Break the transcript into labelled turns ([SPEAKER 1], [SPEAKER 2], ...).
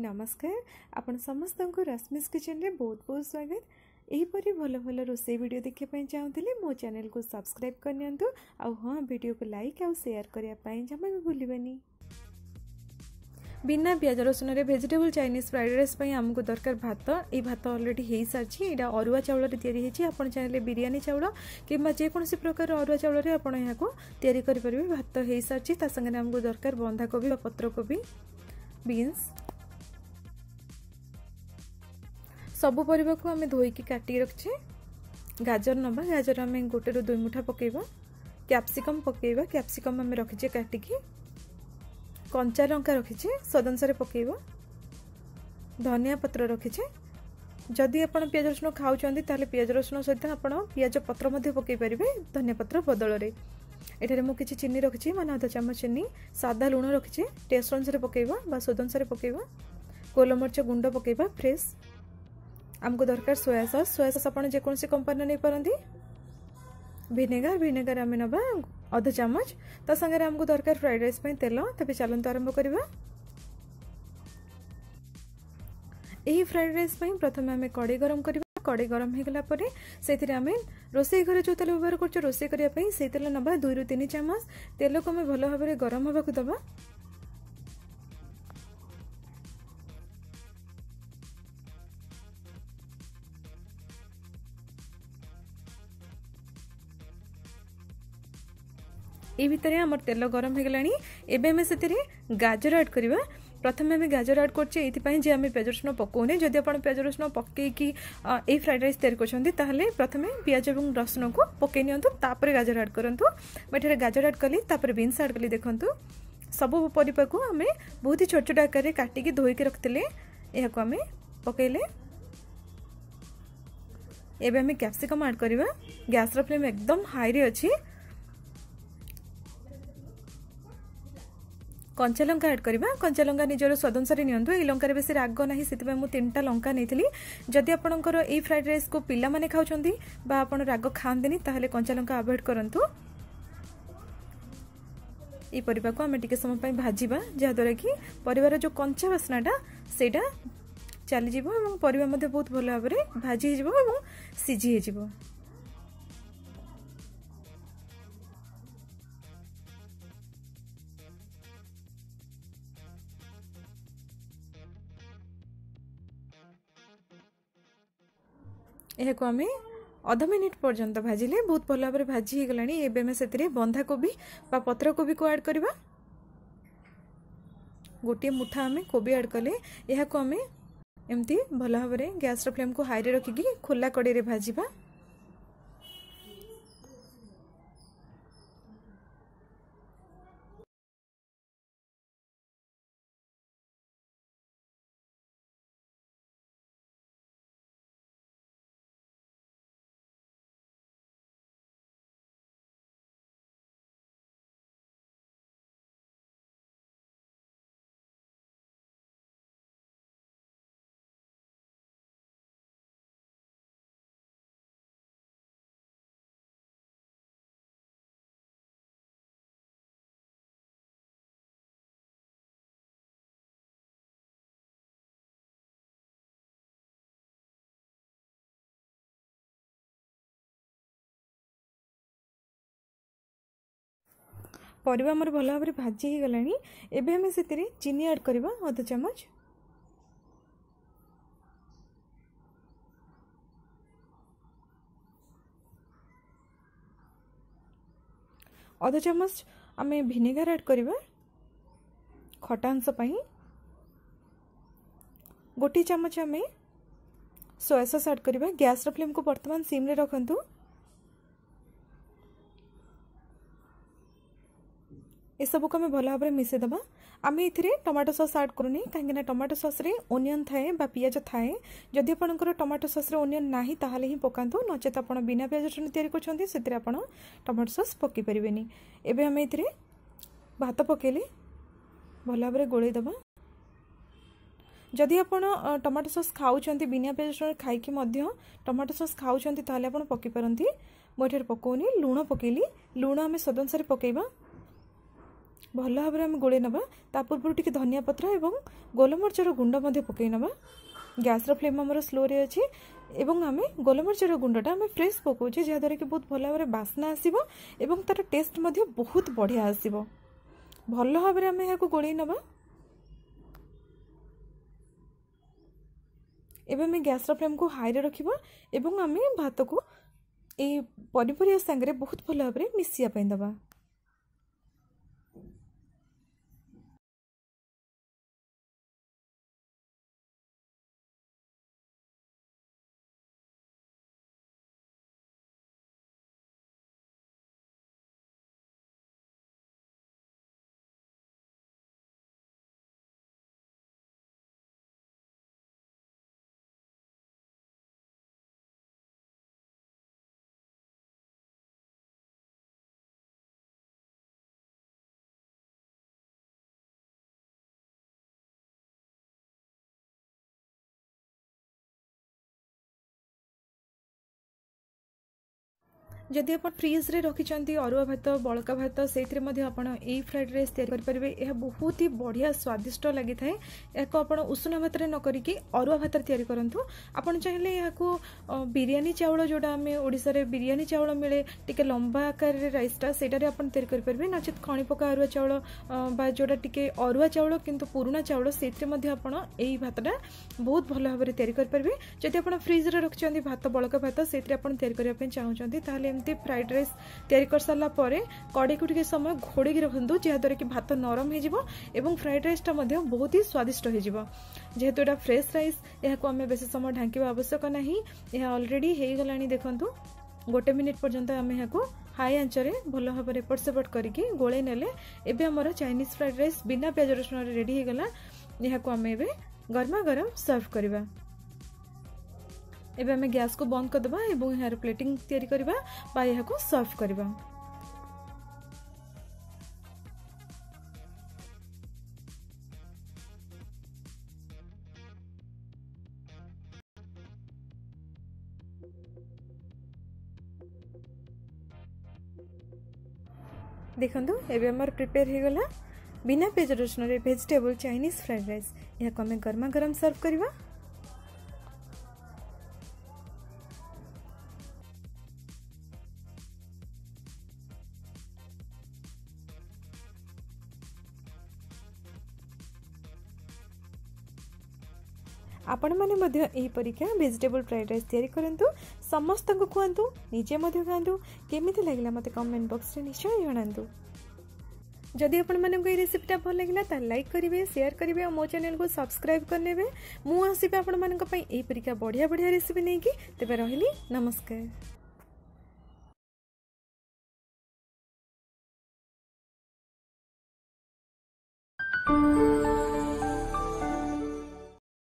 [SPEAKER 1] नमस्कार आप समस्त रश्मि किचेन रे बहुत बहुत स्वागत यहीपर भल भल रोसे भिड देखा चाहूँ मो चेल को सब्सक्राइब करनी हाँ भिड को लाइक आउ सेयार करने जमा भी भूल बिना पिज रसुन में भेजिटेबल चाइनीज फ्राइड रईस आमको दरकार भात ये भात अलरेडी हो सारी यहाँ अरुआ चाउल या आपड़ चाहिए बिरीयी चाउल किसी प्रकार अरुआ चाउल या भात हो सारी तासंगे आमको दरकार बंधाकोबी पत्रकोबी बीन्स ସବୁ ପରିବାକୁ ଆମେ ଧୋଇକି କାଟିକି ରଖିଛେ ଗାଜର ନେବା ଗାଜର ଆମେ ଗୋଟେରୁ ଦୁଇ ମୁଠା ପକାଇବା କ୍ୟାପ୍ସିକମ୍ ପକାଇବା କ୍ୟାପ୍ସିକମ୍ ଆମେ ରଖିଛେ କାଟିକି କଞ୍ଚା ଲଙ୍କା ରଖିଛେ ସଦନସାରେ ପକାଇବା ଧନିଆ ପତ୍ର ରଖିଛେ ଯଦି ଆପଣ ପିଆଜ ରସୁଣ ଖାଉଛନ୍ତି ତାହେଲେ ପିଆଜ ରସୁଣ ସହିତ ଆପଣ ପିଆଜ ପତ୍ର ମଧ୍ୟ ପକାଇ ପାରିବେ ଧନିଆ ପତ୍ର ବଦଳରେ ଏଠାରେ ମୁଁ କିଛି ଚିନି ରଖିଛି ମାନେ ଅଧା ଚାମଚ ଚିନି ସାଧା ଲୁଣ ରଖିଛେ ଟେଷ୍ଟ ଅନୁସାରେ ପକାଇବା ବା ସ୍ୱାଦ ଅନୁସାରେ ପକାଇବା ଗୋଲମରିଚ ଗୁଣ୍ଡ ପକାଇବା ଫ୍ରେଶ୍ आमको दरकार सोया सस् सोया सस् आप जेकोसी से कंपनी नहीं पारती भिनेगार भिनेगार आम ना अध चामच ता सागर आमको दरकार फ्राइड रईस तेल तेज चलतु आरंभ करवा ଏହି ଫ୍ରାଏଡ଼୍ ରାଇସ୍ ପାଇଁ ପ୍ରଥମେ ଆମେ କଡ଼େଇ ଗରମ କରିବା କଡ଼େଇ ଗରମ ହୋଇଗଲା ପରେ ସେଥିରେ ଆମେ ରୋଷେଇ ଘରେ ଯେଉଁ ତେଲ ବ୍ୟବହାର କରୁଛୁ ରୋଷେଇ କରିବା ପାଇଁ ସେଇ ତେଲ ନେବା ଦୁଇରୁ ତିନି ଚାମଚ ତେଲକୁ ଆମେ ଭଲ ଭାବରେ ଗରମ ହେବାକୁ ଦେବା এই ভিতরে আমার তেল গরম হয়ে গেল এবে আমি সেতিরে গাজর আড করা প্রথমে আমি গাজর আড করছি এইপাই যে আমি পেঁয়াজ রসুন পকাউনি যদি আপনার পেঁয়াজ রসুন পকাইকি এই ফ্রাইড রাইস তৈরি করছেন তাহলে প্রথমে পিঁয়াজ এবং রসুনকু পকাই নিয়ন্তু তাপরে গাজর আড করতু ମୁଁ ଏଠାରେ ଗାଜର ଆଡ଼୍ କଲି ତାପରେ ବିନ୍ସ ଆଡ଼୍ କଲି ଦେଖନ୍ତୁ ସବୁ ପରିବାକୁ ଆମେ ବହୁତ ହି ଛୋଟ ଛୋଟ ଆକାରରେ କାଟିକି ଧୋଇକି ରଖିଥିଲେ ଏହାକୁ ଆମେ ପକାଇଲେ ଏବେ ଆମେ କ୍ୟାପ୍ସିକମ୍ ଆଡ଼୍ କରିବା ଗ୍ୟାସ୍ର ଫ୍ଲେମ୍ ଏକଦମ୍ ହାଇରେ ଅଛି কঞ্চা লঙ্কা আড করা কঞ্চা লঙ্কা নিজের স্বাদ অনুসারে নিয়ন্তু এই লঙ্কার বেশি রাগ না সেই মু তিনটা লঙ্কা নিয়েছিলি যদি আপনার এই ফ্রাইড রাইস কু পিলা মানে খাওছেন বা আপনার রাগ খাঁদেনি তাহলে কঞ্চা লঙ্কা আভয়েড করতু এই পরিবাকে আমি টিকে সময় ভাজিবা যাদ্বারা কি পরিবার যে কঞ্চা বাসনাটা সেইটা চালিযোগ এবং পরিবা মধ্যে বহুত ভালো ভাবে ভাজি হয়ে এবং সিঝি হয়ে ଏହାକୁ ଆମେ ଅଧ ମିନିଟ୍ ପର୍ଯ୍ୟନ୍ତ ଭାଜିଲେ ବହୁତ ଭଲ ଭାବରେ ଭାଜି ହୋଇଗଲାଣି ଏବେ ଆମେ ସେଥିରେ ବନ୍ଧାକୋବି ବା ପତ୍ରକୋବିକୁ ଆଡ଼୍ କରିବା ଗୋଟିଏ ମୁଠା ଆମେ କୋବି ଆଡ଼୍ କଲେ ଏହାକୁ ଆମେ ଏମିତି ଭଲ ଭାବରେ ଗ୍ୟାସ୍ର ଫ୍ଲେମ୍କୁ ହାଇରେ ରଖିକି ଖୋଲା କଡ଼େଇରେ ଭାଜିବା पर भल भाव भाजी एवं से चीनी एड कर अध चमच अध चमच आम भिनेगार एड कर खटाशाई गोटे चमच आम सोया सस् एड करवा गैस फ्लेम को बर्तमान सीम्रे रखुदा ଏସବୁକୁ ଆମେ ଭଲ ଭାବରେ ମିଶାଇଦେବା ଆମେ ଏଥିରେ ଟମାଟୋ ସସ୍ ଆଡ଼୍ କରୁନି କାହିଁକିନା ଟମାଟୋ ସସ୍ରେ ଓନିଅନ୍ ଥାଏ ବା ପିଆଜ ଥାଏ ଯଦି ଆପଣଙ୍କର ଟମାଟୋ ସସ୍ରେ ଓନିଅନ୍ ନାହିଁ ତାହେଲେ ହିଁ ପକାନ୍ତୁ ନଚେତ୍ ଆପଣ ବିନା ପିଆଜ ଚଟଣି ତିଆରି କରୁଛନ୍ତି ସେଥିରେ ଆପଣ ଟମାଟୋ ସସ୍ ପକାଇ ପାରିବେନି ଏବେ ଆମେ ଏଥିରେ ଭାତ ପକାଇଲେ ଭଲ ଭାବରେ ଗୋଳେଇଦେବା ଯଦି ଆପଣ ଟମାଟୋ ସସ୍ ଖାଉଛନ୍ତି ବିନା ପିଆଜ ଚଟଣି ଖାଇକି ମଧ୍ୟ ଟମାଟୋ ସସ୍ ଖାଉଛନ୍ତି ତାହେଲେ ଆପଣ ପକାଇ ପାରନ୍ତି ମୁଁ ଏଠାରେ ପକାଉନି ଲୁଣ ପକାଇଲି ଲୁଣ ଆମେ ସ୍ୱାଦ ଅନୁସାରେ ପକାଇବା ଭଲ ଭାବରେ ଆମେ ଗୋଳେଇ ନେବା ତା ପୂର୍ବରୁ ଟିକେ ଧନିଆ ପତ୍ର ଏବଂ ଗୋଲମରିଚର ଗୁଣ୍ଡ ମଧ୍ୟ ପକାଇ ନେବା ଗ୍ୟାସ୍ର ଫ୍ଲେମ୍ ଆମର ସ୍ଲୋରେ ଅଛି ଏବଂ ଆମେ ଗୋଲମରିଚର ଗୁଣ୍ଡଟା ଆମେ ଫ୍ରେଶ୍ ପକାଉଛେ ଯାହାଦ୍ୱାରା କି ବହୁତ ଭଲ ଭାବରେ ବାସ୍ନା ଆସିବ ଏବଂ ତା'ର ଟେଷ୍ଟ ମଧ୍ୟ ବହୁତ ବଢ଼ିଆ ଆସିବ ଭଲ ଭାବରେ ଆମେ ଏହାକୁ ଗୋଳେଇ ନେବା ଏବେ ଆମେ ଗ୍ୟାସ୍ର ଫ୍ଲେମ୍କୁ ହାଇରେ ରଖିବା ଏବଂ ଆମେ ଭାତକୁ এই পনিপরিবা সাংরে বহুত ভাল ভাবে মিশিয়া দেবা जदि आप फ्रिज्रे रखिंट अरुआ भात बलका भात से फ्राइड रईस तैयारी यह बहुत ही बढ़िया स्वादिष्ट लगी था आप उष्ण भात न करी अरुआ भात तैयारी करूँ आपड़ चाहिए यहाँ बिरीयी चाउल जो आम ओडार बिरीयी चाउल मिले टी लंबा आकार रईसटा से आप करेंगे नचे खणी पका अरुआ चाउल जो अरुआ चाउल कि पुराणा चाउल से आप बहुत भल भाव जब आप फ्रिज्रे रखिंट भात बलका भात से आप चाहते एमती फ्राइड रईस तैयारी कर सारापर कड़े को समय घोड़ी रखु जहाद्वे कि भात नरम हो फ्राइड रईसटा बहुत ही स्वादिष्ट जेहेतु यहाँ फ्रेश रईस यहाँ आम बेस समय ढांक आवश्यक ना यह अलरेडीगला देखूँ गोटे मिनिट पर्यंत आम यहाँ हाई आंचे भल भाव एपट सेपट करके गोल नमर चाइनिज फ्राइड रईस बिना प्याज रसुण रेडीगला यहाँ आम ए गरमा गरम सर्व करवा एबे हमें गैस को बंद कर देबा एवं यार प्लेटिंग तैयारी करबा बा यहा को सर्व करबा देखु एमर प्रिपेयर हो गला बिना पेज रोशन भेजिटेबल चाइनीज फ्राइड रईस यहाँ गरमा गरम सर्व करवा ଆପଣମାନେ ମଧ୍ୟ ଏହି ପରୀକ୍ଷା ଭେଜିଟେବୁଲ୍ ଫ୍ରାଏଡ଼୍ ରାଇସ୍ ତିଆରି କରନ୍ତୁ ସମସ୍ତଙ୍କୁ କୁହନ୍ତୁ ନିଜେ ମଧ୍ୟ ଖାଆନ୍ତୁ କେମିତି ଲାଗିଲା ମୋତେ କମେଣ୍ଟ ବକ୍ସରେ ନିଶ୍ଚୟ ଜଣାନ୍ତୁ ଯଦି ଆପଣମାନଙ୍କୁ ଏହି ରେସିପିଟା ଭଲ ଲାଗିଲା ତାହେଲେ ଲାଇକ୍ କରିବେ ସେୟାର କରିବେ ଆଉ ମୋ ଚ୍ୟାନେଲକୁ ସବସ୍କ୍ରାଇବ୍ କରିନେବେ ମୁଁ ଆସିବି ଆପଣମାନଙ୍କ ପାଇଁ ଏହିପରିକା ବଢ଼ିଆ ବଢ଼ିଆ ରେସିପି ନେଇକି ତେବେ ରହିଲି ନମସ୍କାର